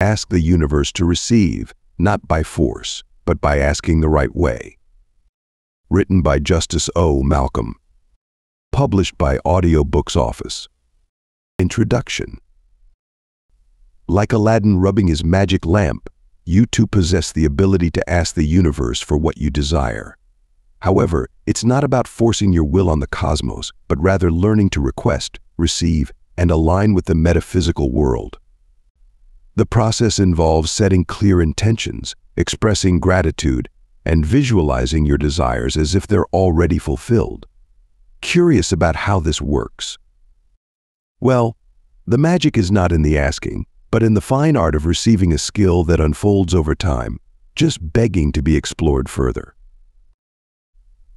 Ask the universe to receive, not by force, but by asking the right way. Written by Justice O. Malcolm. Published by Audiobooks Office. Introduction Like Aladdin rubbing his magic lamp, you too possess the ability to ask the universe for what you desire. However, it's not about forcing your will on the cosmos, but rather learning to request, receive, and align with the metaphysical world. The process involves setting clear intentions, expressing gratitude, and visualizing your desires as if they're already fulfilled. Curious about how this works? Well, the magic is not in the asking, but in the fine art of receiving a skill that unfolds over time, just begging to be explored further.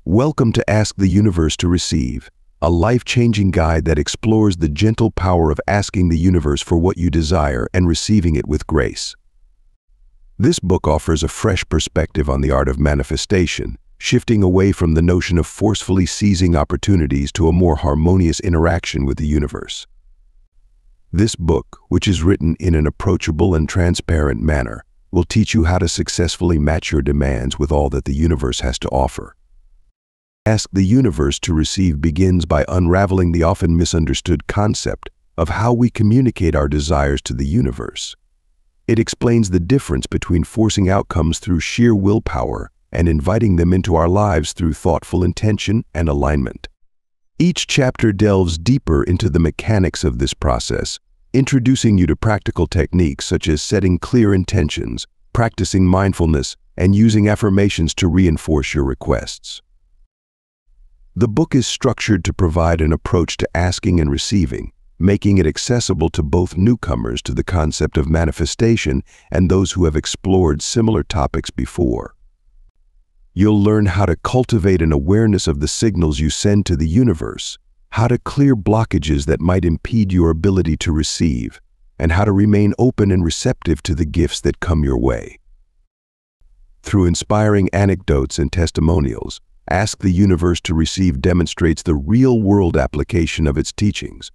Welcome to Ask the Universe to Receive, a life-changing guide that explores the gentle power of asking the universe for what you desire and receiving it with grace. This book offers a fresh perspective on the art of manifestation, shifting away from the notion of forcefully seizing opportunities to a more harmonious interaction with the universe. This book, which is written in an approachable and transparent manner, will teach you how to successfully match your demands with all that the universe has to offer. Ask the Universe to Receive begins by unraveling the often misunderstood concept of how we communicate our desires to the universe. It explains the difference between forcing outcomes through sheer willpower and inviting them into our lives through thoughtful intention and alignment. Each chapter delves deeper into the mechanics of this process, introducing you to practical techniques such as setting clear intentions, practicing mindfulness, and using affirmations to reinforce your requests. The book is structured to provide an approach to asking and receiving, making it accessible to both newcomers to the concept of manifestation and those who have explored similar topics before. You'll learn how to cultivate an awareness of the signals you send to the universe, how to clear blockages that might impede your ability to receive, and how to remain open and receptive to the gifts that come your way. Through inspiring anecdotes and testimonials, Ask the Universe to Receive demonstrates the real-world application of its teachings.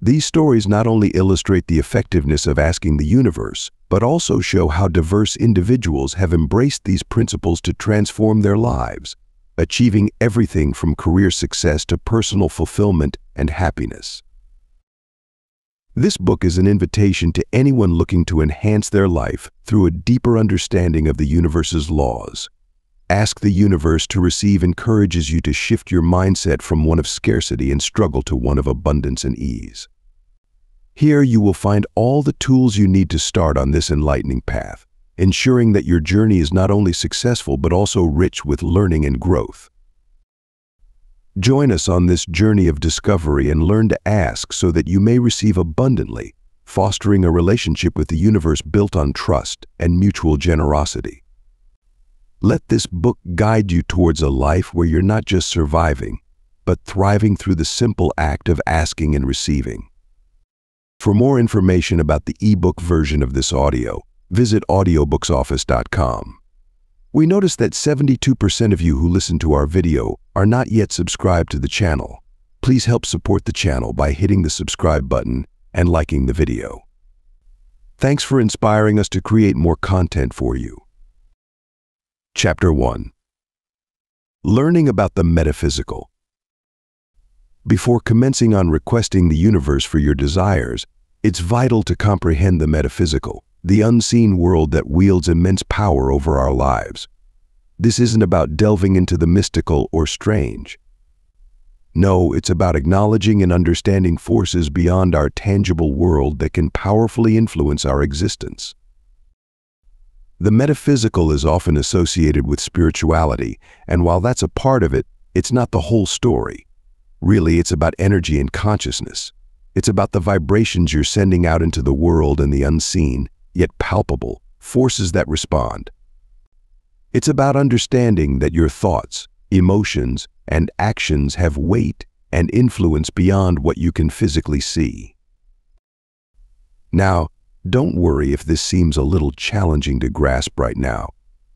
These stories not only illustrate the effectiveness of asking the universe, but also show how diverse individuals have embraced these principles to transform their lives, achieving everything from career success to personal fulfillment and happiness. This book is an invitation to anyone looking to enhance their life through a deeper understanding of the universe's laws. Ask the universe to receive encourages you to shift your mindset from one of scarcity and struggle to one of abundance and ease. Here you will find all the tools you need to start on this enlightening path, ensuring that your journey is not only successful but also rich with learning and growth. Join us on this journey of discovery and learn to ask so that you may receive abundantly, fostering a relationship with the universe built on trust and mutual generosity. Let this book guide you towards a life where you're not just surviving, but thriving through the simple act of asking and receiving. For more information about the ebook version of this audio, visit audiobooksoffice.com. We notice that 72% of you who listen to our video are not yet subscribed to the channel. Please help support the channel by hitting the subscribe button and liking the video. Thanks for inspiring us to create more content for you. Chapter 1 Learning about the Metaphysical Before commencing on requesting the universe for your desires, it's vital to comprehend the metaphysical, the unseen world that wields immense power over our lives. This isn't about delving into the mystical or strange. No, it's about acknowledging and understanding forces beyond our tangible world that can powerfully influence our existence. The metaphysical is often associated with spirituality, and while that's a part of it, it's not the whole story. Really, it's about energy and consciousness. It's about the vibrations you're sending out into the world and the unseen, yet palpable, forces that respond. It's about understanding that your thoughts, emotions, and actions have weight and influence beyond what you can physically see. Now, don't worry if this seems a little challenging to grasp right now.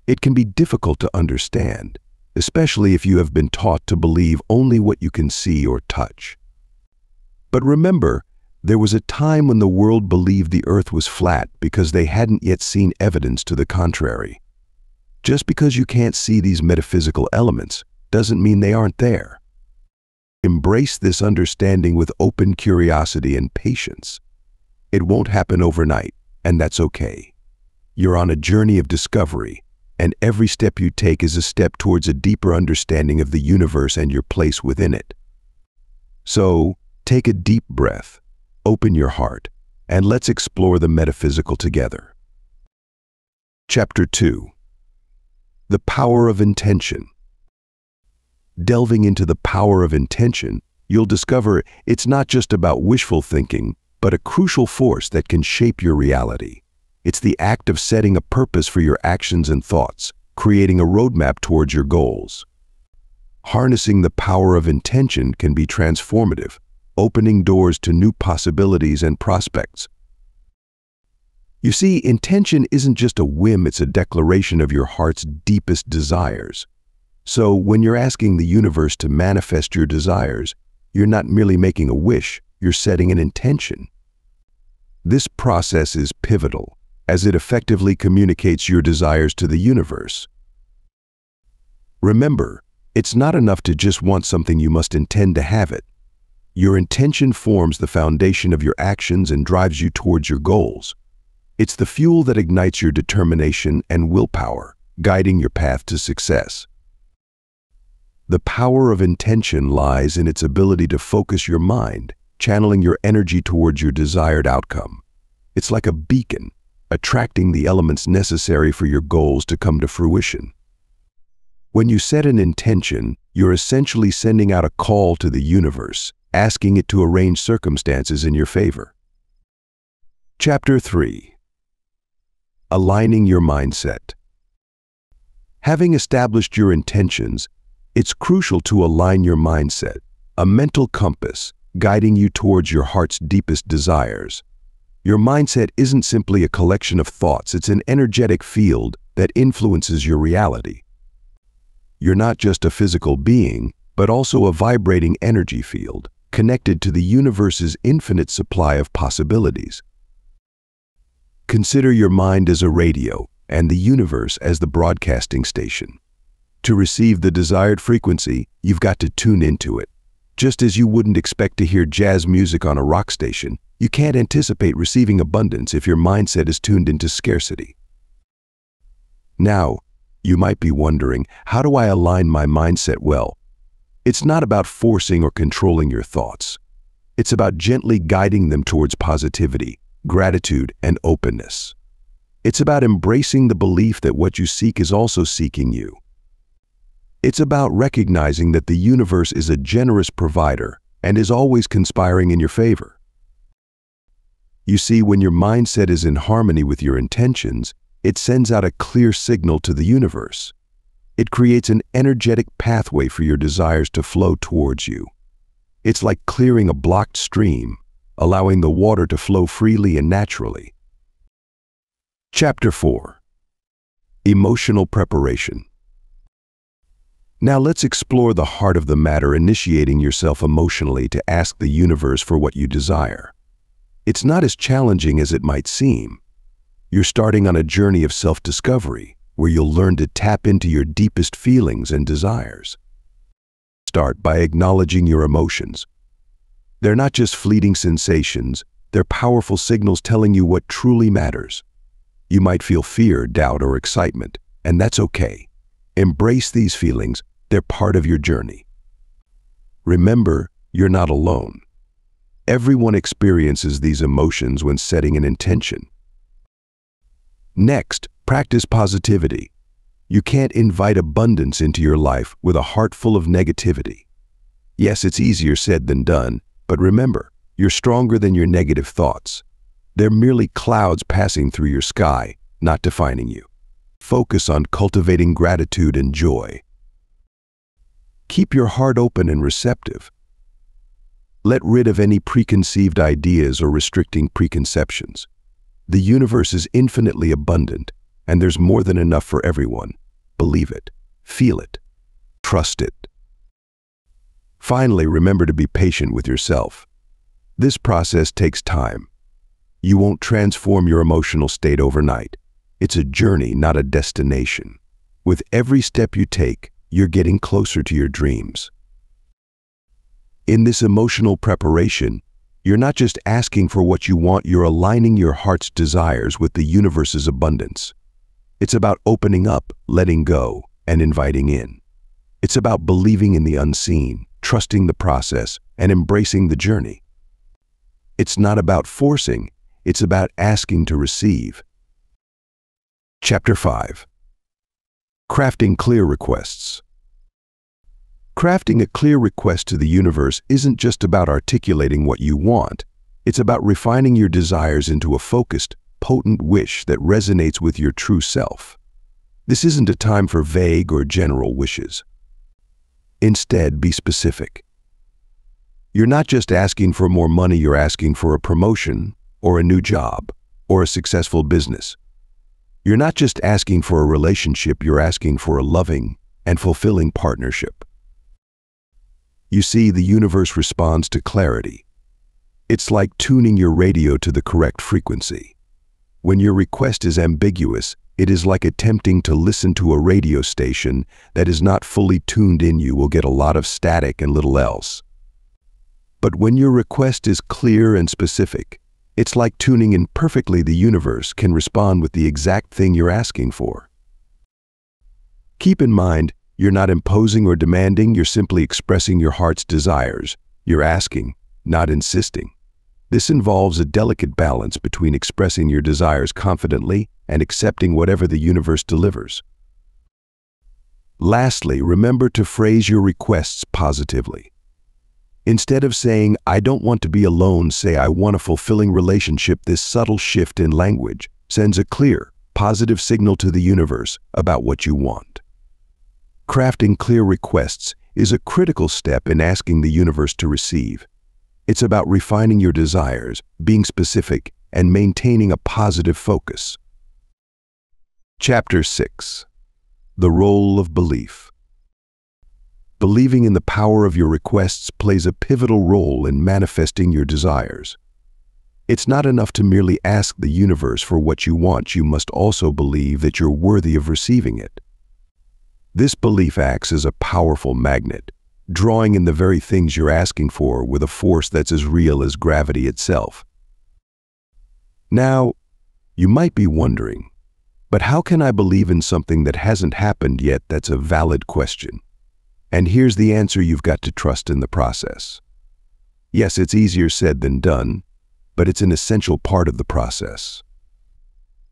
It can be difficult to understand, especially if you have been taught to believe only what you can see or touch. But remember, There was a time when the world believed the earth was flat because they hadn't yet seen evidence to the contrary. Just because you can't see these metaphysical elements doesn't mean they aren't there. Embrace this understanding with open curiosity and patience. It won't happen overnight, and that's okay. You're on a journey of discovery, and every step you take is a step towards a deeper understanding of the universe and your place within it. So, take a deep breath open your heart, and let's explore the metaphysical together. Chapter 2 The Power of Intention Delving into the power of intention, you'll discover it's not just about wishful thinking, but a crucial force that can shape your reality. It's the act of setting a purpose for your actions and thoughts, creating a roadmap towards your goals. Harnessing the power of intention can be transformative, opening doors to new possibilities and prospects. You see, intention isn't just a whim, it's a declaration of your heart's deepest desires. So when you're asking the universe to manifest your desires, you're not merely making a wish, you're setting an intention. This process is pivotal, as it effectively communicates your desires to the universe. Remember, it's not enough to just want something you must intend to have it. Your intention forms the foundation of your actions and drives you towards your goals. It's the fuel that ignites your determination and willpower, guiding your path to success. The power of intention lies in its ability to focus your mind, channeling your energy towards your desired outcome. It's like a beacon, attracting the elements necessary for your goals to come to fruition. When you set an intention, you're essentially sending out a call to the universe, asking it to arrange circumstances in your favor. Chapter 3 Aligning Your Mindset Having established your intentions, it's crucial to align your mindset, a mental compass guiding you towards your heart's deepest desires. Your mindset isn't simply a collection of thoughts, it's an energetic field that influences your reality. You're not just a physical being, but also a vibrating energy field connected to the universe's infinite supply of possibilities. Consider your mind as a radio and the universe as the broadcasting station. To receive the desired frequency, you've got to tune into it. Just as you wouldn't expect to hear jazz music on a rock station, you can't anticipate receiving abundance if your mindset is tuned into scarcity. Now, you might be wondering, how do I align my mindset well it's not about forcing or controlling your thoughts. It's about gently guiding them towards positivity, gratitude, and openness. It's about embracing the belief that what you seek is also seeking you. It's about recognizing that the universe is a generous provider and is always conspiring in your favor. You see, when your mindset is in harmony with your intentions, it sends out a clear signal to the universe. It creates an energetic pathway for your desires to flow towards you. It's like clearing a blocked stream, allowing the water to flow freely and naturally. Chapter 4 Emotional Preparation Now let's explore the heart of the matter initiating yourself emotionally to ask the universe for what you desire. It's not as challenging as it might seem. You're starting on a journey of self-discovery, where you'll learn to tap into your deepest feelings and desires. Start by acknowledging your emotions. They're not just fleeting sensations, they're powerful signals telling you what truly matters. You might feel fear, doubt, or excitement, and that's okay. Embrace these feelings, they're part of your journey. Remember, you're not alone. Everyone experiences these emotions when setting an intention. Next, Practice positivity. You can't invite abundance into your life with a heart full of negativity. Yes, it's easier said than done, but remember, you're stronger than your negative thoughts. They're merely clouds passing through your sky, not defining you. Focus on cultivating gratitude and joy. Keep your heart open and receptive. Let rid of any preconceived ideas or restricting preconceptions. The universe is infinitely abundant, and there's more than enough for everyone. Believe it. Feel it. Trust it. Finally, remember to be patient with yourself. This process takes time. You won't transform your emotional state overnight. It's a journey, not a destination. With every step you take, you're getting closer to your dreams. In this emotional preparation, you're not just asking for what you want, you're aligning your heart's desires with the universe's abundance. It's about opening up, letting go, and inviting in. It's about believing in the unseen, trusting the process, and embracing the journey. It's not about forcing, it's about asking to receive. Chapter 5 Crafting Clear Requests Crafting a clear request to the universe isn't just about articulating what you want. It's about refining your desires into a focused, potent wish that resonates with your true self. This isn't a time for vague or general wishes. Instead, be specific. You're not just asking for more money, you're asking for a promotion, or a new job, or a successful business. You're not just asking for a relationship, you're asking for a loving and fulfilling partnership. You see, the universe responds to clarity. It's like tuning your radio to the correct frequency. When your request is ambiguous, it is like attempting to listen to a radio station that is not fully tuned in you will get a lot of static and little else. But when your request is clear and specific, it's like tuning in perfectly the universe can respond with the exact thing you're asking for. Keep in mind, you're not imposing or demanding, you're simply expressing your heart's desires. You're asking, not insisting. This involves a delicate balance between expressing your desires confidently and accepting whatever the universe delivers. Lastly, remember to phrase your requests positively. Instead of saying, I don't want to be alone, say, I want a fulfilling relationship. This subtle shift in language sends a clear, positive signal to the universe about what you want. Crafting clear requests is a critical step in asking the universe to receive. It's about refining your desires, being specific, and maintaining a positive focus. Chapter 6 The Role of Belief Believing in the power of your requests plays a pivotal role in manifesting your desires. It's not enough to merely ask the universe for what you want, you must also believe that you're worthy of receiving it. This belief acts as a powerful magnet, drawing in the very things you're asking for with a force that's as real as gravity itself. Now, you might be wondering, but how can I believe in something that hasn't happened yet that's a valid question? And here's the answer you've got to trust in the process. Yes, it's easier said than done, but it's an essential part of the process.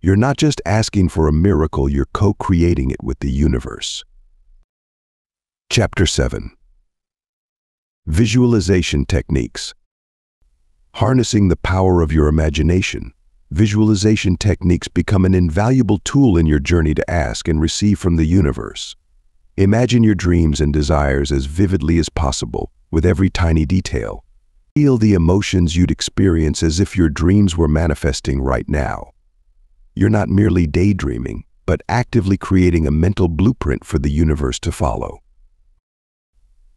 You're not just asking for a miracle, you're co-creating it with the universe. Chapter 7 Visualization Techniques Harnessing the power of your imagination, visualization techniques become an invaluable tool in your journey to ask and receive from the universe. Imagine your dreams and desires as vividly as possible, with every tiny detail. Feel the emotions you'd experience as if your dreams were manifesting right now. You're not merely daydreaming, but actively creating a mental blueprint for the universe to follow.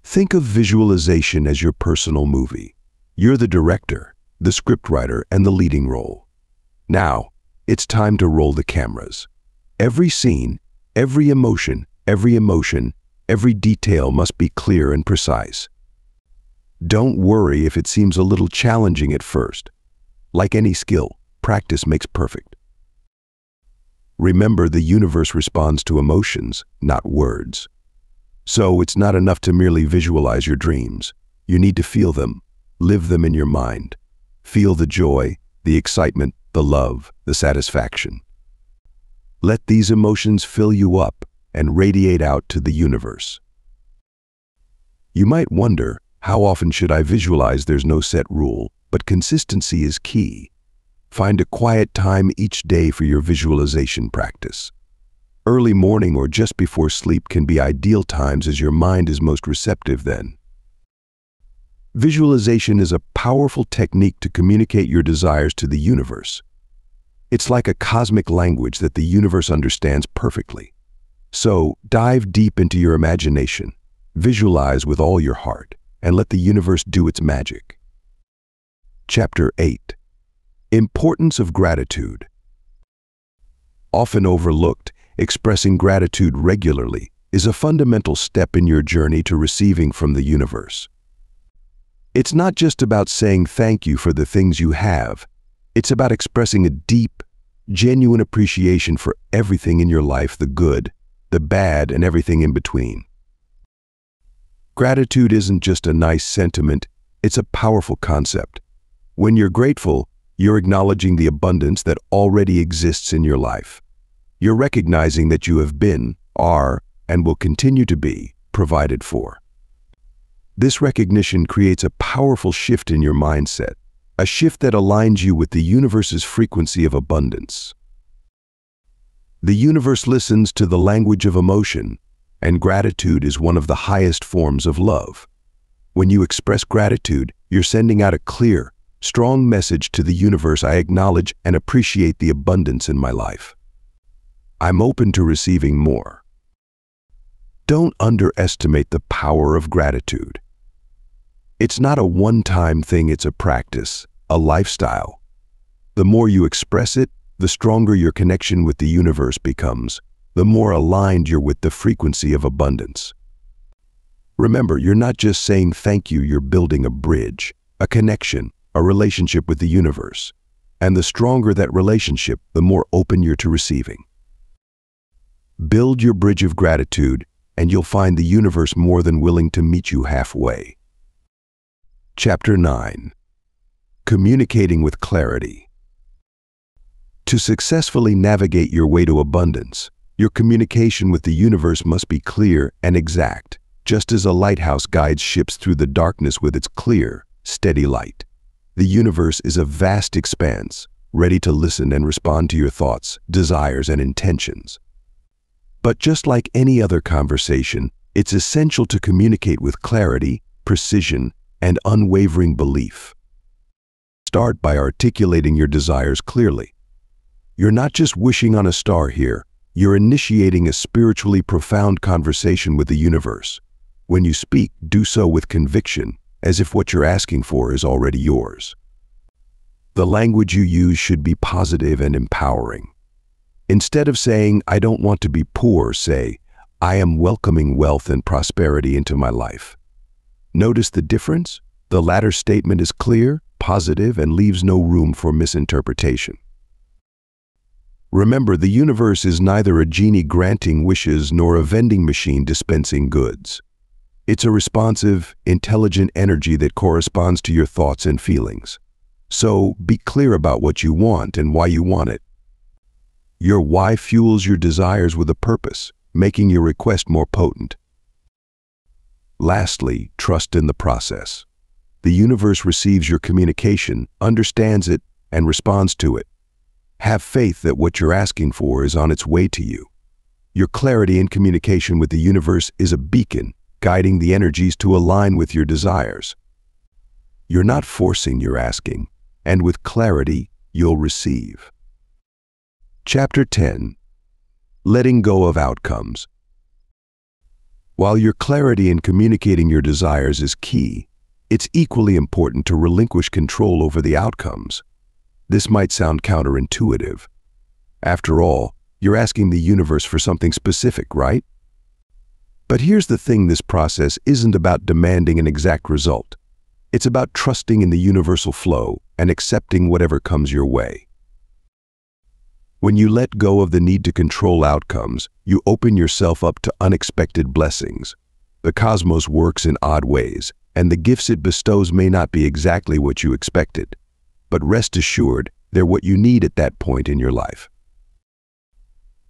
Think of visualization as your personal movie. You're the director, the scriptwriter, and the leading role. Now, it's time to roll the cameras. Every scene, every emotion, every emotion, every detail must be clear and precise. Don't worry if it seems a little challenging at first. Like any skill, practice makes perfect. Remember, the universe responds to emotions, not words. So it's not enough to merely visualize your dreams. You need to feel them, live them in your mind. Feel the joy, the excitement, the love, the satisfaction. Let these emotions fill you up and radiate out to the universe. You might wonder, how often should I visualize? There's no set rule, but consistency is key. Find a quiet time each day for your visualization practice. Early morning or just before sleep can be ideal times as your mind is most receptive then. Visualization is a powerful technique to communicate your desires to the universe. It's like a cosmic language that the universe understands perfectly. So, dive deep into your imagination, visualize with all your heart, and let the universe do its magic. Chapter 8 Importance of Gratitude Often overlooked, expressing gratitude regularly is a fundamental step in your journey to receiving from the universe. It's not just about saying thank you for the things you have. It's about expressing a deep, genuine appreciation for everything in your life, the good, the bad, and everything in between. Gratitude isn't just a nice sentiment, it's a powerful concept. When you're grateful, you're acknowledging the abundance that already exists in your life. You're recognizing that you have been, are, and will continue to be provided for. This recognition creates a powerful shift in your mindset, a shift that aligns you with the universe's frequency of abundance. The universe listens to the language of emotion, and gratitude is one of the highest forms of love. When you express gratitude, you're sending out a clear, strong message to the universe I acknowledge and appreciate the abundance in my life. I'm open to receiving more. Don't underestimate the power of gratitude. It's not a one-time thing, it's a practice, a lifestyle. The more you express it, the stronger your connection with the universe becomes, the more aligned you're with the frequency of abundance. Remember, you're not just saying thank you, you're building a bridge, a connection, a relationship with the universe. And the stronger that relationship, the more open you're to receiving. Build your bridge of gratitude and you'll find the universe more than willing to meet you halfway. Chapter 9 Communicating with Clarity To successfully navigate your way to abundance, your communication with the universe must be clear and exact, just as a lighthouse guides ships through the darkness with its clear, steady light. The universe is a vast expanse, ready to listen and respond to your thoughts, desires, and intentions. But just like any other conversation, it's essential to communicate with clarity, precision, and unwavering belief. Start by articulating your desires clearly. You're not just wishing on a star here, you're initiating a spiritually profound conversation with the universe. When you speak, do so with conviction, as if what you're asking for is already yours. The language you use should be positive and empowering. Instead of saying, I don't want to be poor, say, I am welcoming wealth and prosperity into my life. Notice the difference? The latter statement is clear, positive, and leaves no room for misinterpretation. Remember, the universe is neither a genie granting wishes nor a vending machine dispensing goods. It's a responsive, intelligent energy that corresponds to your thoughts and feelings. So be clear about what you want and why you want it. Your why fuels your desires with a purpose, making your request more potent. Lastly, trust in the process. The universe receives your communication, understands it, and responds to it. Have faith that what you're asking for is on its way to you. Your clarity in communication with the universe is a beacon, guiding the energies to align with your desires. You're not forcing your asking, and with clarity, you'll receive. Chapter 10 Letting Go of Outcomes While your clarity in communicating your desires is key, it's equally important to relinquish control over the outcomes. This might sound counterintuitive. After all, you're asking the universe for something specific, right? But here's the thing this process isn't about demanding an exact result. It's about trusting in the universal flow and accepting whatever comes your way. When you let go of the need to control outcomes, you open yourself up to unexpected blessings. The cosmos works in odd ways, and the gifts it bestows may not be exactly what you expected. But rest assured, they're what you need at that point in your life.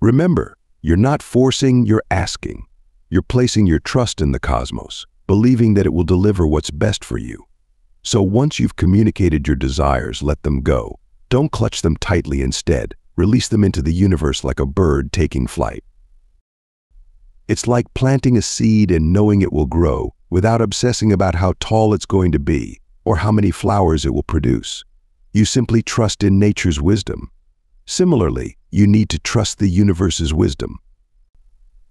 Remember, you're not forcing, you're asking. You're placing your trust in the cosmos, believing that it will deliver what's best for you. So once you've communicated your desires, let them go. Don't clutch them tightly instead release them into the universe like a bird taking flight. It's like planting a seed and knowing it will grow without obsessing about how tall it's going to be or how many flowers it will produce. You simply trust in nature's wisdom. Similarly, you need to trust the universe's wisdom.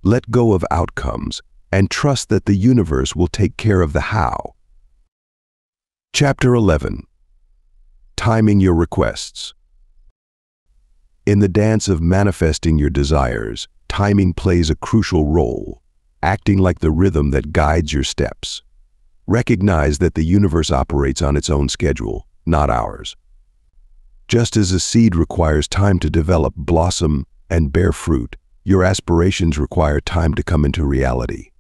Let go of outcomes and trust that the universe will take care of the how. Chapter 11 Timing your requests. In the dance of manifesting your desires, timing plays a crucial role, acting like the rhythm that guides your steps. Recognize that the universe operates on its own schedule, not ours. Just as a seed requires time to develop, blossom, and bear fruit, your aspirations require time to come into reality.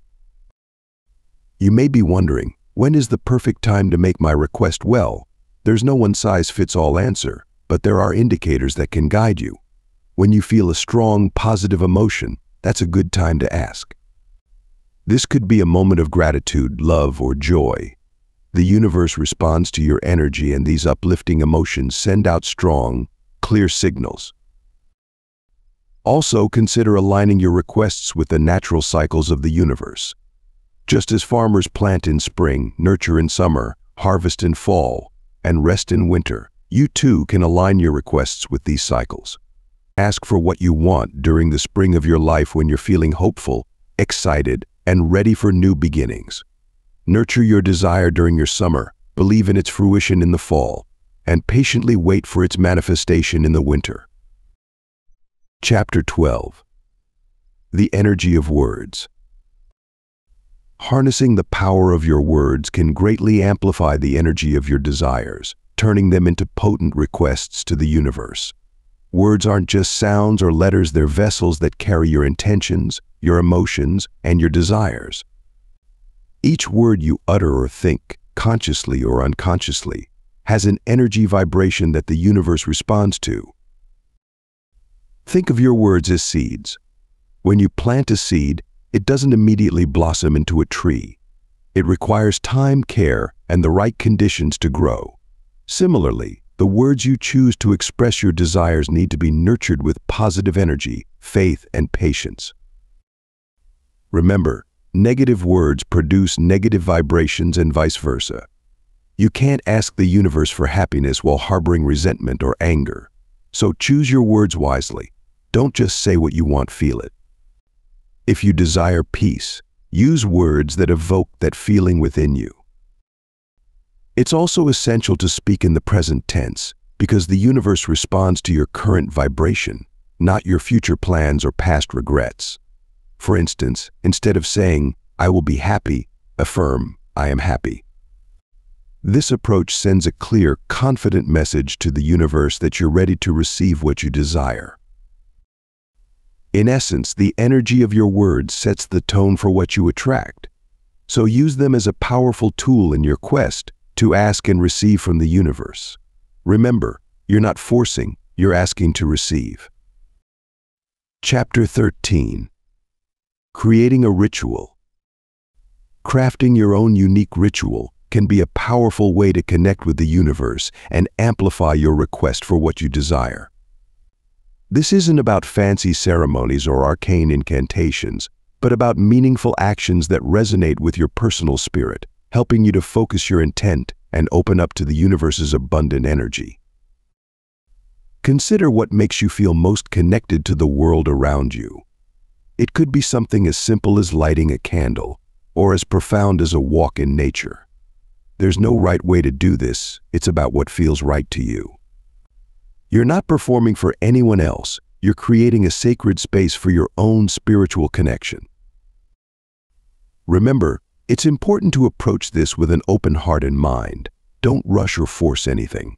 You may be wondering, when is the perfect time to make my request well? There's no one-size-fits-all answer, but there are indicators that can guide you. When you feel a strong, positive emotion, that's a good time to ask. This could be a moment of gratitude, love, or joy. The universe responds to your energy and these uplifting emotions send out strong, clear signals. Also consider aligning your requests with the natural cycles of the universe. Just as farmers plant in spring, nurture in summer, harvest in fall, and rest in winter, you too can align your requests with these cycles. Ask for what you want during the spring of your life when you're feeling hopeful, excited, and ready for new beginnings. Nurture your desire during your summer, believe in its fruition in the fall, and patiently wait for its manifestation in the winter. Chapter 12 The Energy of Words Harnessing the power of your words can greatly amplify the energy of your desires, turning them into potent requests to the universe. Words aren't just sounds or letters, they're vessels that carry your intentions, your emotions, and your desires. Each word you utter or think, consciously or unconsciously, has an energy vibration that the universe responds to. Think of your words as seeds. When you plant a seed, it doesn't immediately blossom into a tree. It requires time, care, and the right conditions to grow. Similarly, the words you choose to express your desires need to be nurtured with positive energy, faith, and patience. Remember, negative words produce negative vibrations and vice versa. You can't ask the universe for happiness while harboring resentment or anger. So choose your words wisely. Don't just say what you want, feel it. If you desire peace, use words that evoke that feeling within you. It's also essential to speak in the present tense because the universe responds to your current vibration, not your future plans or past regrets. For instance, instead of saying, I will be happy, affirm, I am happy. This approach sends a clear, confident message to the universe that you're ready to receive what you desire. In essence, the energy of your words sets the tone for what you attract. So use them as a powerful tool in your quest to ask and receive from the universe. Remember, you're not forcing, you're asking to receive. Chapter 13 Creating a Ritual Crafting your own unique ritual can be a powerful way to connect with the universe and amplify your request for what you desire. This isn't about fancy ceremonies or arcane incantations, but about meaningful actions that resonate with your personal spirit, helping you to focus your intent and open up to the universe's abundant energy. Consider what makes you feel most connected to the world around you. It could be something as simple as lighting a candle, or as profound as a walk in nature. There's no right way to do this, it's about what feels right to you. You're not performing for anyone else. You're creating a sacred space for your own spiritual connection. Remember, it's important to approach this with an open heart and mind. Don't rush or force anything.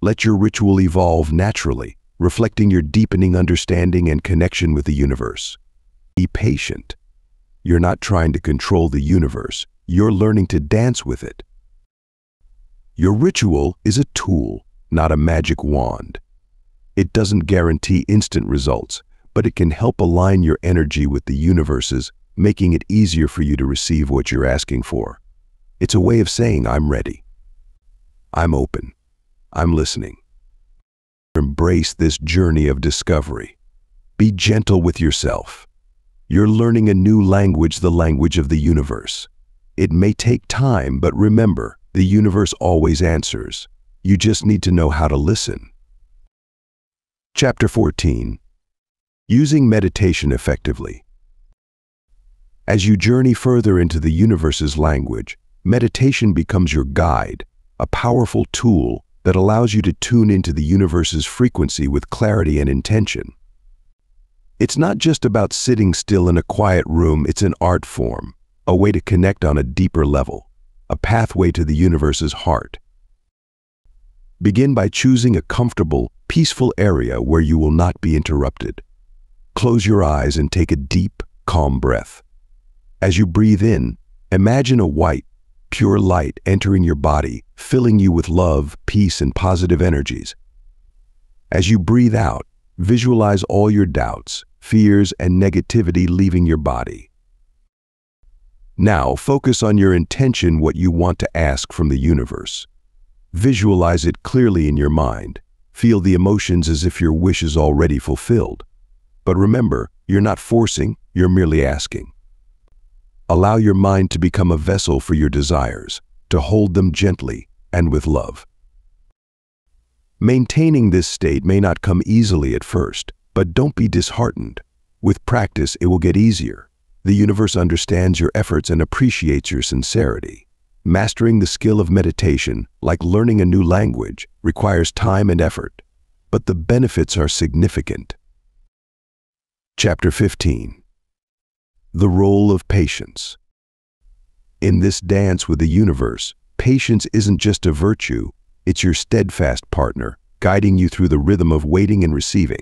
Let your ritual evolve naturally, reflecting your deepening understanding and connection with the universe. Be patient. You're not trying to control the universe. You're learning to dance with it. Your ritual is a tool, not a magic wand. It doesn't guarantee instant results, but it can help align your energy with the universe's, making it easier for you to receive what you're asking for. It's a way of saying, I'm ready. I'm open. I'm listening. Embrace this journey of discovery. Be gentle with yourself. You're learning a new language, the language of the universe. It may take time, but remember, the universe always answers. You just need to know how to listen. Chapter 14 Using Meditation Effectively As you journey further into the universe's language, meditation becomes your guide, a powerful tool that allows you to tune into the universe's frequency with clarity and intention. It's not just about sitting still in a quiet room, it's an art form, a way to connect on a deeper level, a pathway to the universe's heart. Begin by choosing a comfortable, peaceful area where you will not be interrupted. Close your eyes and take a deep, calm breath. As you breathe in, imagine a white, pure light entering your body, filling you with love, peace, and positive energies. As you breathe out, visualize all your doubts, fears, and negativity leaving your body. Now, focus on your intention what you want to ask from the universe. Visualize it clearly in your mind. Feel the emotions as if your wish is already fulfilled. But remember, you're not forcing, you're merely asking. Allow your mind to become a vessel for your desires, to hold them gently and with love. Maintaining this state may not come easily at first, but don't be disheartened. With practice, it will get easier. The universe understands your efforts and appreciates your sincerity. Mastering the skill of meditation, like learning a new language, requires time and effort, but the benefits are significant. Chapter 15 The Role of Patience In this dance with the universe, patience isn't just a virtue, it's your steadfast partner, guiding you through the rhythm of waiting and receiving.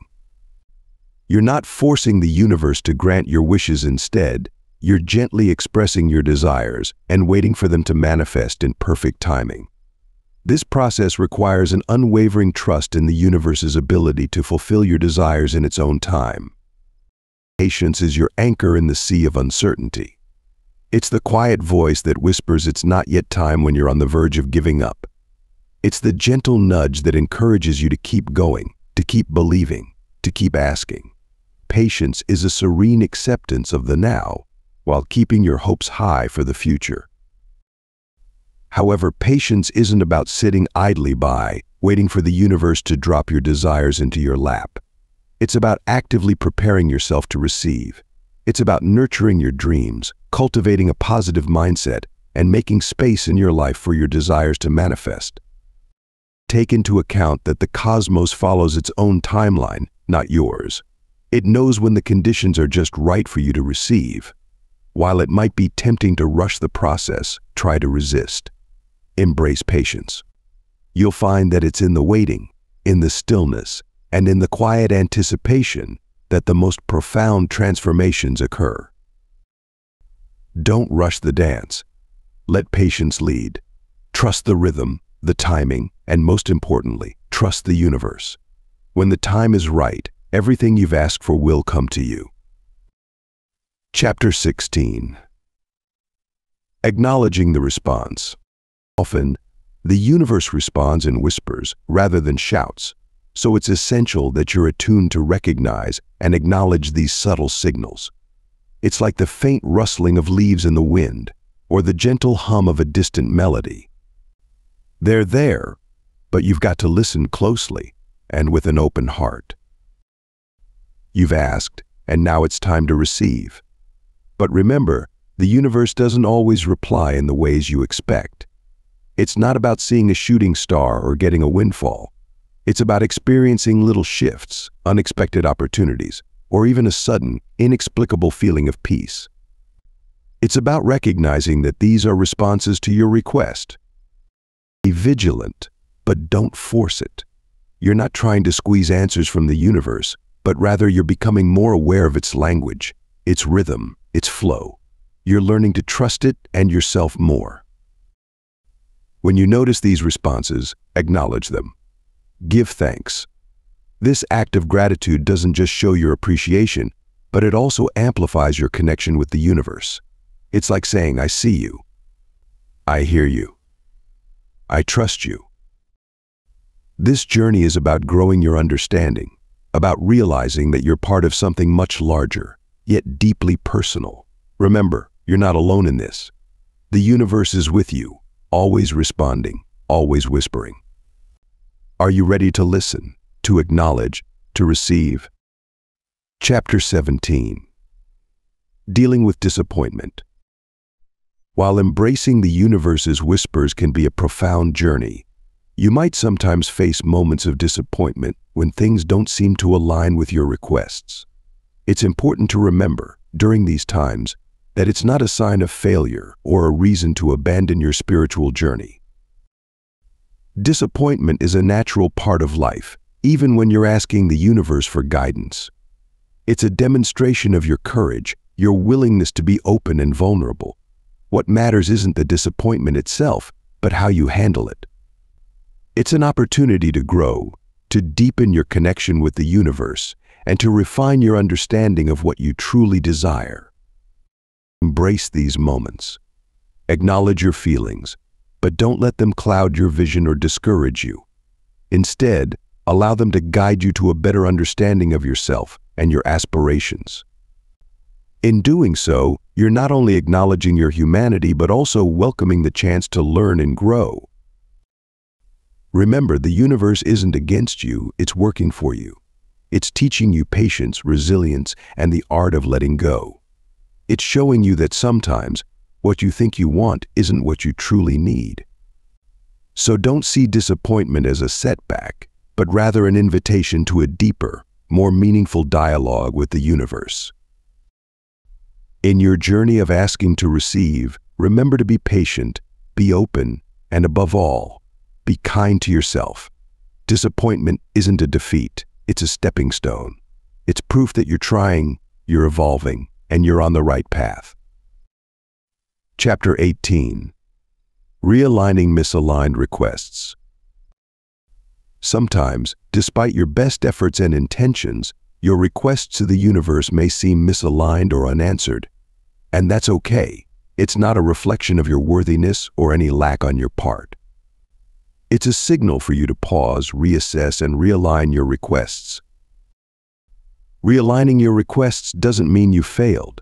You're not forcing the universe to grant your wishes instead. You're gently expressing your desires and waiting for them to manifest in perfect timing. This process requires an unwavering trust in the universe's ability to fulfill your desires in its own time. Patience is your anchor in the sea of uncertainty. It's the quiet voice that whispers it's not yet time when you're on the verge of giving up. It's the gentle nudge that encourages you to keep going, to keep believing, to keep asking. Patience is a serene acceptance of the now, while keeping your hopes high for the future. However, patience isn't about sitting idly by, waiting for the universe to drop your desires into your lap. It's about actively preparing yourself to receive. It's about nurturing your dreams, cultivating a positive mindset, and making space in your life for your desires to manifest. Take into account that the cosmos follows its own timeline, not yours. It knows when the conditions are just right for you to receive. While it might be tempting to rush the process, try to resist. Embrace patience. You'll find that it's in the waiting, in the stillness, and in the quiet anticipation that the most profound transformations occur. Don't rush the dance. Let patience lead. Trust the rhythm, the timing, and most importantly, trust the universe. When the time is right, everything you've asked for will come to you. Chapter 16 Acknowledging the response. Often, the universe responds in whispers rather than shouts, so it's essential that you're attuned to recognize and acknowledge these subtle signals. It's like the faint rustling of leaves in the wind or the gentle hum of a distant melody. They're there, but you've got to listen closely and with an open heart. You've asked, and now it's time to receive. But remember, the universe doesn't always reply in the ways you expect. It's not about seeing a shooting star or getting a windfall. It's about experiencing little shifts, unexpected opportunities, or even a sudden, inexplicable feeling of peace. It's about recognizing that these are responses to your request. Be vigilant, but don't force it. You're not trying to squeeze answers from the universe but rather you're becoming more aware of its language, its rhythm, its flow. You're learning to trust it and yourself more. When you notice these responses, acknowledge them. Give thanks. This act of gratitude doesn't just show your appreciation, but it also amplifies your connection with the universe. It's like saying, I see you. I hear you. I trust you. This journey is about growing your understanding, about realizing that you're part of something much larger, yet deeply personal. Remember, you're not alone in this. The universe is with you, always responding, always whispering. Are you ready to listen, to acknowledge, to receive? Chapter 17 Dealing with Disappointment While embracing the universe's whispers can be a profound journey, You might sometimes face moments of disappointment when things don't seem to align with your requests. It's important to remember, during these times, that it's not a sign of failure or a reason to abandon your spiritual journey. Disappointment is a natural part of life, even when you're asking the universe for guidance. It's a demonstration of your courage, your willingness to be open and vulnerable. What matters isn't the disappointment itself, but how you handle it. It's an opportunity to grow, to deepen your connection with the universe, and to refine your understanding of what you truly desire. Embrace these moments. Acknowledge your feelings, but don't let them cloud your vision or discourage you. Instead, allow them to guide you to a better understanding of yourself and your aspirations. In doing so, you're not only acknowledging your humanity but also welcoming the chance to learn and grow. Remember, the universe isn't against you, it's working for you. It's teaching you patience, resilience, and the art of letting go. It's showing you that sometimes what you think you want isn't what you truly need. So don't see disappointment as a setback, but rather an invitation to a deeper, more meaningful dialogue with the universe. In your journey of asking to receive, remember to be patient, be open, and above all, be kind to yourself. Disappointment isn't a defeat, it's a stepping stone. It's proof that you're trying, you're evolving, and you're on the right path. Chapter 18 Realigning Misaligned Requests Sometimes, despite your best efforts and intentions, your requests to the universe may seem misaligned or unanswered. And that's okay. It's not a reflection of your worthiness or any lack on your part. It's a signal for you to pause, reassess, and realign your requests. Realigning your requests doesn't mean you failed.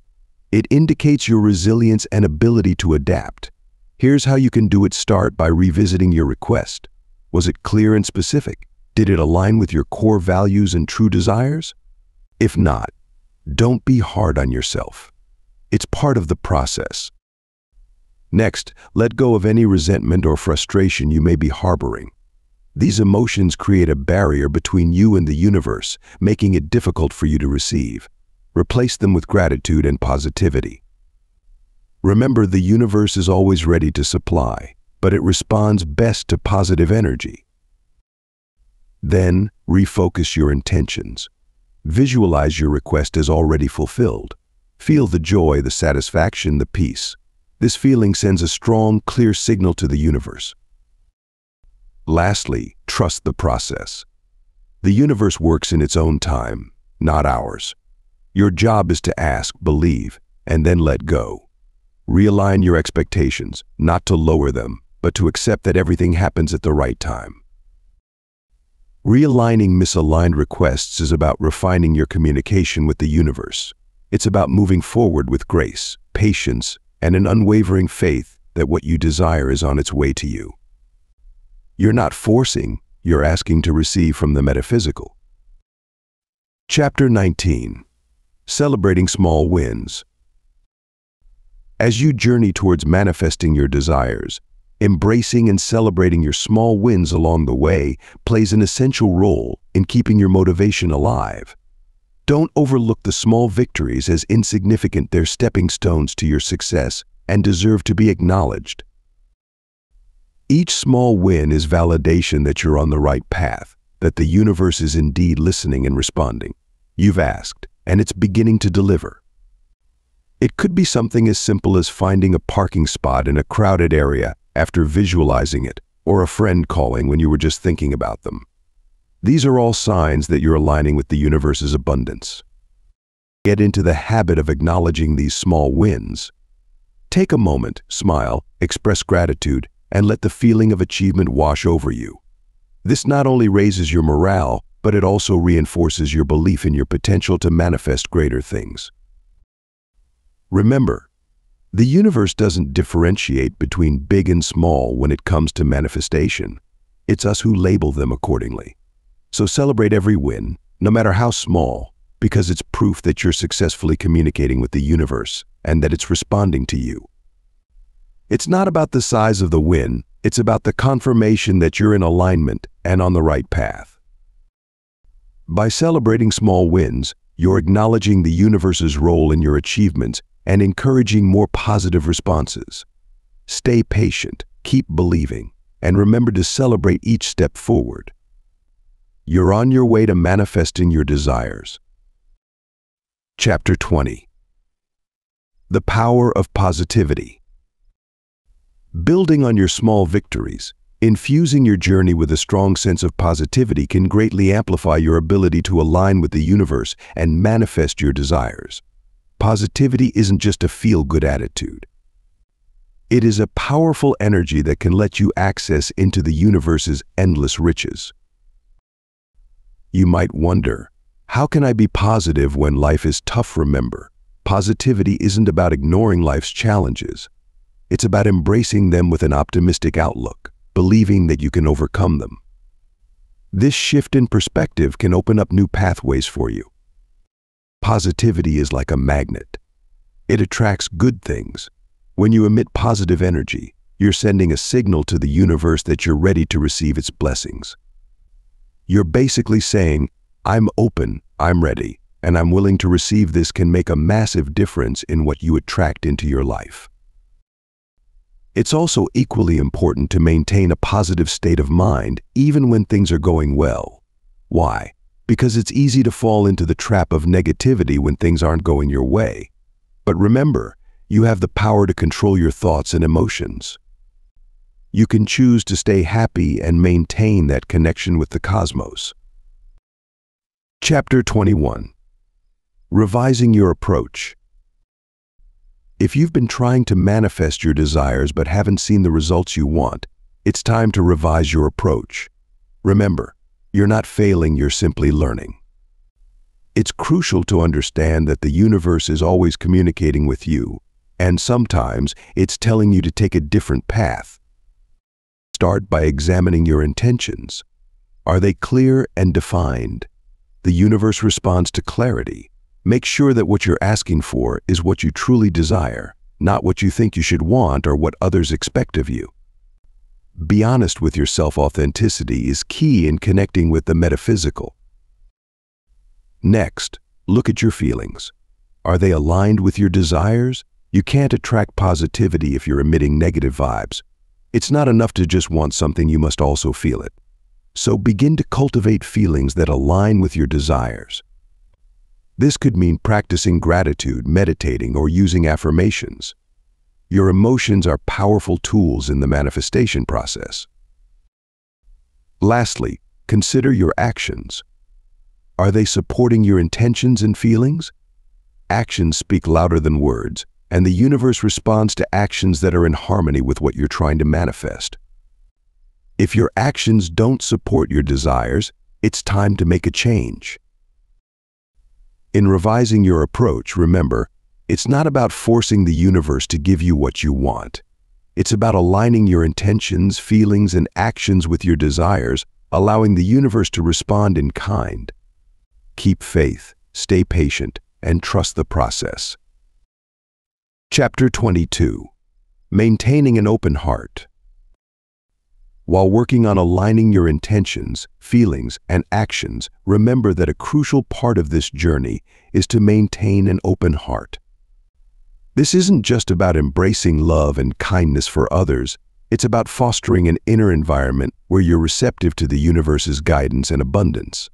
It indicates your resilience and ability to adapt. Here's how you can do it start by revisiting your request. Was it clear and specific? Did it align with your core values and true desires? If not, don't be hard on yourself. It's part of the process. Next, let go of any resentment or frustration you may be harboring. These emotions create a barrier between you and the universe, making it difficult for you to receive. Replace them with gratitude and positivity. Remember, the universe is always ready to supply, but it responds best to positive energy. Then, refocus your intentions. Visualize your request as already fulfilled. Feel the joy, the satisfaction, the peace. This feeling sends a strong, clear signal to the universe. Lastly, trust the process. The universe works in its own time, not ours. Your job is to ask, believe, and then let go. Realign your expectations, not to lower them, but to accept that everything happens at the right time. Realigning misaligned requests is about refining your communication with the universe. It's about moving forward with grace, patience, and an unwavering faith that what you desire is on its way to you. You're not forcing, you're asking to receive from the metaphysical. Chapter 19 Celebrating Small Wins As you journey towards manifesting your desires, embracing and celebrating your small wins along the way plays an essential role in keeping your motivation alive. Don't overlook the small victories as insignificant they're stepping stones to your success and deserve to be acknowledged. Each small win is validation that you're on the right path, that the universe is indeed listening and responding. You've asked, and it's beginning to deliver. It could be something as simple as finding a parking spot in a crowded area after visualizing it, or a friend calling when you were just thinking about them. These are all signs that you're aligning with the universe's abundance. Get into the habit of acknowledging these small wins. Take a moment, smile, express gratitude, and let the feeling of achievement wash over you. This not only raises your morale, but it also reinforces your belief in your potential to manifest greater things. Remember, the universe doesn't differentiate between big and small when it comes to manifestation. It's us who label them accordingly. So celebrate every win, no matter how small, because it's proof that you're successfully communicating with the universe and that it's responding to you. It's not about the size of the win, It's about the confirmation that you're in alignment and on the right path. By celebrating small wins, you're acknowledging the universe's role in your achievements and encouraging more positive responses. Stay patient, keep believing, and remember to celebrate each step forward. You're on your way to manifesting your desires. Chapter 20 The Power of Positivity Building on your small victories, infusing your journey with a strong sense of positivity can greatly amplify your ability to align with the universe and manifest your desires. Positivity isn't just a feel-good attitude. It is a powerful energy that can let you access into the universe's endless riches. You might wonder, how can I be positive when life is tough? Remember, positivity isn't about ignoring life's challenges. It's about embracing them with an optimistic outlook, believing that you can overcome them. This shift in perspective can open up new pathways for you. Positivity is like a magnet. It attracts good things. When you emit positive energy, you're sending a signal to the universe that you're ready to receive its blessings. You're basically saying, I'm open, I'm ready, and I'm willing to receive this can make a massive difference in what you attract into your life. It's also equally important to maintain a positive state of mind even when things are going well. Why? Because it's easy to fall into the trap of negativity when things aren't going your way. But remember, you have the power to control your thoughts and emotions. You can choose to stay happy and maintain that connection with the cosmos. Chapter 21 Revising Your Approach if you've been trying to manifest your desires but haven't seen the results you want, it's time to revise your approach. Remember, you're not failing, you're simply learning. It's crucial to understand that the universe is always communicating with you, and sometimes it's telling you to take a different path. Start by examining your intentions. Are they clear and defined? The universe responds to clarity. Make sure that what you're asking for is what you truly desire, not what you think you should want or what others expect of you. Be honest with your self-authenticity is key in connecting with the metaphysical. Next, look at your feelings. Are they aligned with your desires? You can't attract positivity if you're emitting negative vibes. It's not enough to just want something, you must also feel it. So begin to cultivate feelings that align with your desires. This could mean practicing gratitude, meditating, or using affirmations. Your emotions are powerful tools in the manifestation process. Lastly, consider your actions. Are they supporting your intentions and feelings? Actions speak louder than words, and the universe responds to actions that are in harmony with what you're trying to manifest. If your actions don't support your desires, it's time to make a change. In revising your approach, remember, it's not about forcing the universe to give you what you want. It's about aligning your intentions, feelings, and actions with your desires, allowing the universe to respond in kind. Keep faith, stay patient, and trust the process. Chapter 22 Maintaining an Open Heart while working on aligning your intentions, feelings, and actions, remember that a crucial part of this journey is to maintain an open heart. This isn't just about embracing love and kindness for others, it's about fostering an inner environment where you're receptive to the universe's guidance and abundance.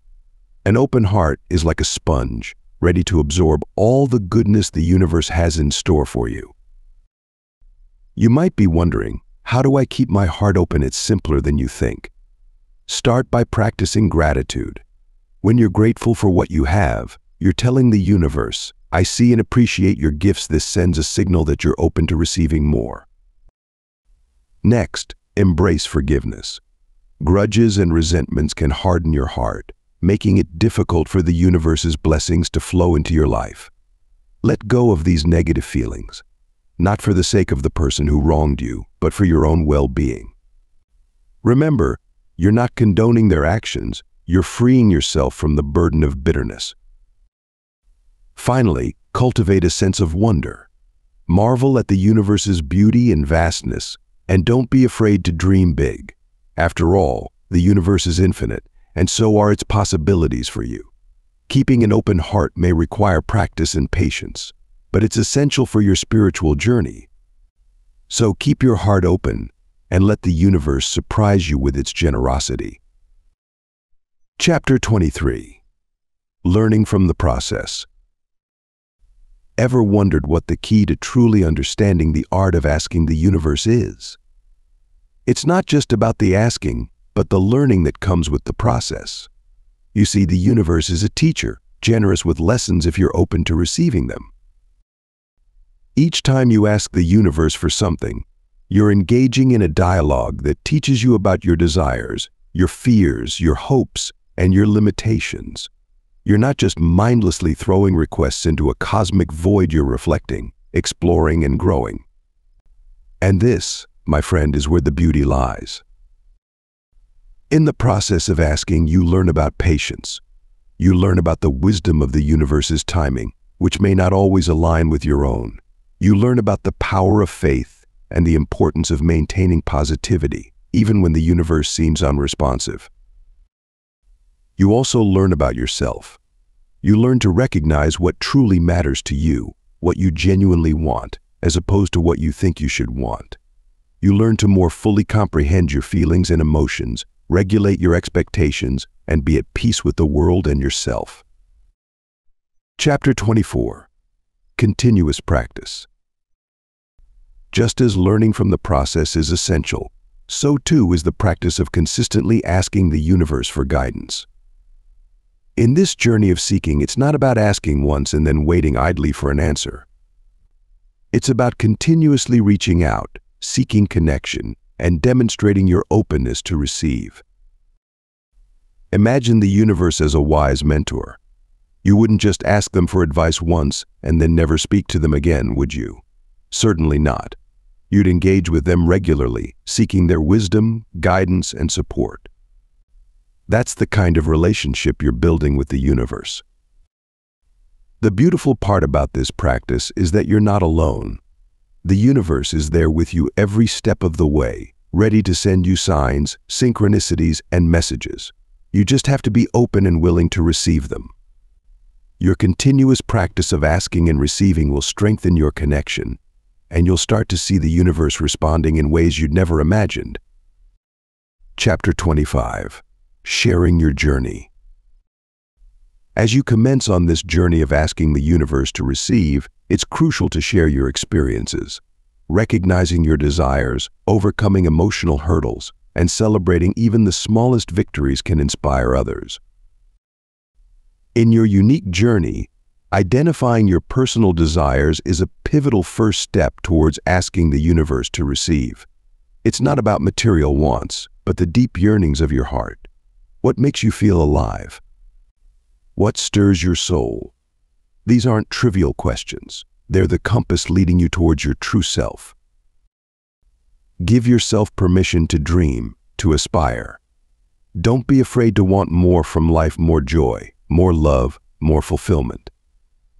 An open heart is like a sponge, ready to absorb all the goodness the universe has in store for you. You might be wondering, how do I keep my heart open? It's simpler than you think. Start by practicing gratitude. When you're grateful for what you have, you're telling the universe, I see and appreciate your gifts. This sends a signal that you're open to receiving more. Next, embrace forgiveness. Grudges and resentments can harden your heart, making it difficult for the universe's blessings to flow into your life. Let go of these negative feelings not for the sake of the person who wronged you, but for your own well-being. Remember, you're not condoning their actions, you're freeing yourself from the burden of bitterness. Finally, cultivate a sense of wonder. Marvel at the universe's beauty and vastness, And don't be afraid to dream big. After all, the universe is infinite, and so are its possibilities for you. Keeping an open heart may require practice and patience, but it's essential for your spiritual journey. So keep your heart open and let the universe surprise you with its generosity. Chapter 23 Learning from the Process Ever wondered what the key to truly understanding the art of asking the universe is? It's not just about the asking, but the learning that comes with the process. You see, the universe is a teacher, generous with lessons if you're open to receiving them. Each time you ask the universe for something, you're engaging in a dialogue that teaches you about your desires, your fears, your hopes, and your limitations. You're not just mindlessly throwing requests into a cosmic void you're reflecting, exploring, and growing. And this, my friend, is where the beauty lies. In the process of asking, you learn about patience. You learn about the wisdom of the universe's timing, which may not always align with your own. You learn about the power of faith and the importance of maintaining positivity, even when the universe seems unresponsive. You also learn about yourself. You learn to recognize what truly matters to you, what you genuinely want, as opposed to what you think you should want. You learn to more fully comprehend your feelings and emotions, regulate your expectations, and be at peace with the world and yourself. Chapter 24 Continuous Practice just as learning from the process is essential, so too is the practice of consistently asking the universe for guidance. In this journey of seeking, it's not about asking once and then waiting idly for an answer. It's about continuously reaching out, seeking connection, and demonstrating your openness to receive. Imagine the universe as a wise mentor. You wouldn't just ask them for advice once and then never speak to them again, would you? Certainly not. You'd engage with them regularly, seeking their wisdom, guidance, and support. That's the kind of relationship you're building with the universe. The beautiful part about this practice is that you're not alone. The universe is there with you every step of the way, ready to send you signs, synchronicities, and messages. You just have to be open and willing to receive them. Your continuous practice of asking and receiving will strengthen your connection, and you'll start to see the universe responding in ways you'd never imagined. Chapter 25 Sharing Your Journey As you commence on this journey of asking the universe to receive, it's crucial to share your experiences, recognizing your desires, overcoming emotional hurdles, and celebrating even the smallest victories can inspire others. In your unique journey, Identifying your personal desires is a pivotal first step towards asking the universe to receive. It's not about material wants, but the deep yearnings of your heart. What makes you feel alive? What stirs your soul? These aren't trivial questions. They're the compass leading you towards your true self. Give yourself permission to dream, to aspire. Don't be afraid to want more from life, more joy, more love, more fulfillment.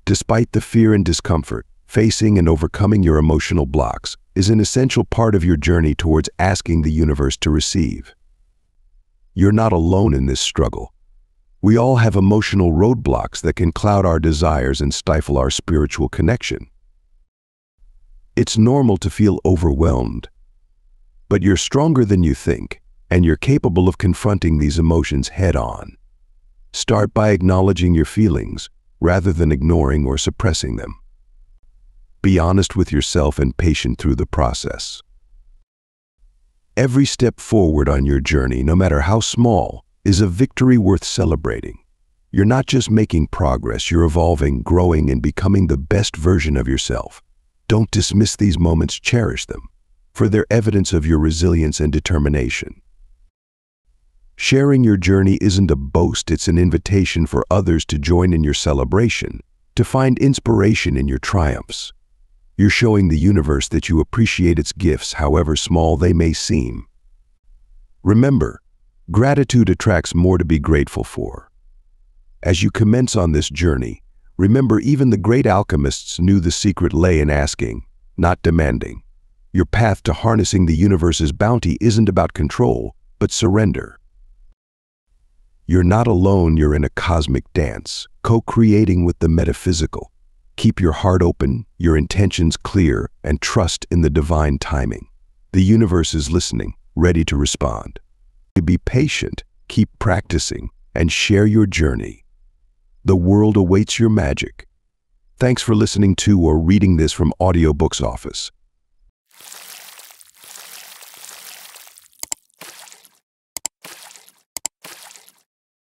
Despite the fear and discomfort, facing and overcoming your emotional blocks is an essential part of your journey towards asking the universe to receive. You're not alone in this struggle. We all have emotional roadblocks that can cloud our desires and stifle our spiritual connection. It's normal to feel overwhelmed, but you're stronger than you think, and you're capable of confronting these emotions head-on. Start by acknowledging your feelings, rather than ignoring or suppressing them. Be honest with yourself and patient through the process. Every step forward on your journey, no matter how small, is a victory worth celebrating. You're not just making progress, you're evolving, growing, and becoming the best version of yourself. Don't dismiss these moments, cherish them, for they're evidence of your resilience and determination. Sharing your journey isn't a boast, it's an invitation for others to join in your celebration, to find inspiration in your triumphs. You're showing the universe that you appreciate its gifts, however small they may seem. Remember, gratitude attracts more to be grateful for. As you commence on this journey, remember even the great alchemists knew the secret lay in asking, not demanding. Your path to harnessing the universe's bounty isn't about control, but surrender. You're not alone, you're in a cosmic dance, co-creating with the metaphysical. Keep your heart open, your intentions clear, and trust in the divine timing. The universe is listening, ready to respond. Be patient, keep practicing, and share your journey. The world awaits your magic. Thanks for listening to or reading this from Audiobooks Office.